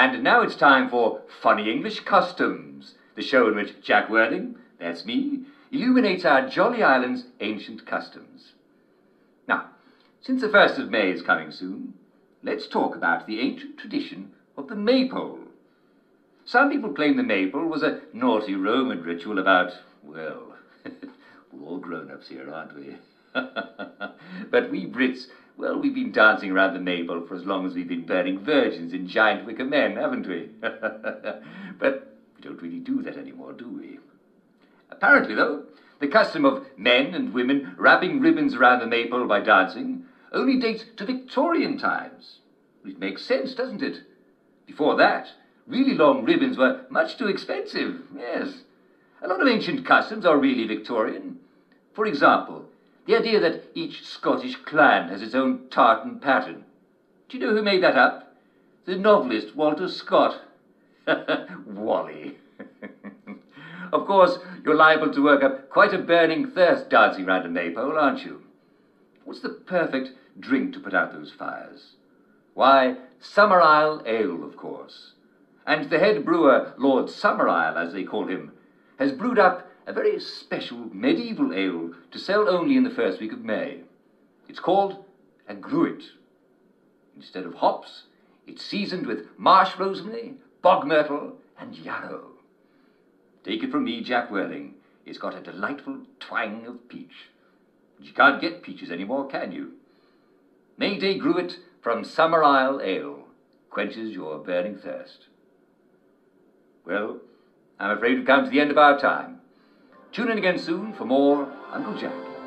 And now it's time for Funny English Customs, the show in which Jack Worthing, that's me, illuminates our jolly island's ancient customs. Now, since the 1st of May is coming soon, let's talk about the ancient tradition of the maypole. Some people claim the maypole was a naughty Roman ritual about, well, we're all grown ups here, aren't we? but we Brits, well, we've been dancing around the maypole for as long as we've been burning virgins in giant wicker men, haven't we? but we don't really do that anymore, do we? Apparently, though, the custom of men and women wrapping ribbons around the maypole by dancing only dates to Victorian times. It makes sense, doesn't it? Before that, really long ribbons were much too expensive, yes. A lot of ancient customs are really Victorian. For example, the idea that each Scottish clan has its own tartan pattern. Do you know who made that up? The novelist Walter Scott. Wally. of course, you're liable to work up quite a burning thirst dancing round a maypole, aren't you? What's the perfect drink to put out those fires? Why, Summerisle Ale, of course. And the head brewer, Lord Summerisle, as they call him, has brewed up a very special medieval ale to sell only in the first week of May. It's called a gruit. Instead of hops, it's seasoned with marsh rosemary, bog myrtle, and yarrow. Take it from me, Jack Worthing, it's got a delightful twang of peach. But you can't get peaches anymore, can you? May Day Gruit from Summerisle Ale quenches your burning thirst. Well, I'm afraid we've come to the end of our time. Tune in again soon for more Uncle Jack.